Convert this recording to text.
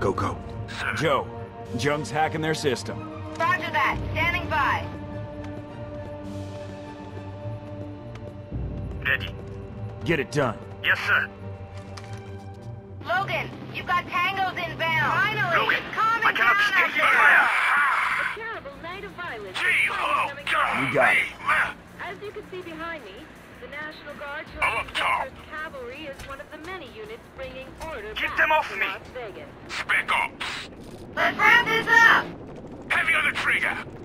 Go, go. Joe, Jung's hacking their system. Roger that. Standing by. Ready. Get it done. Yes, sir. Logan, you've got tangos inbound. Finally! Logan, Calm I cannot down out escape there. fire. A terrible night of violence. Gee, finally oh, God. to We got it. As you can see behind me, the National Guard I'm up top. Cavalry is one of the many units bringing order Get them off me! Spec Ops. The ground is up! Heavy on the trigger!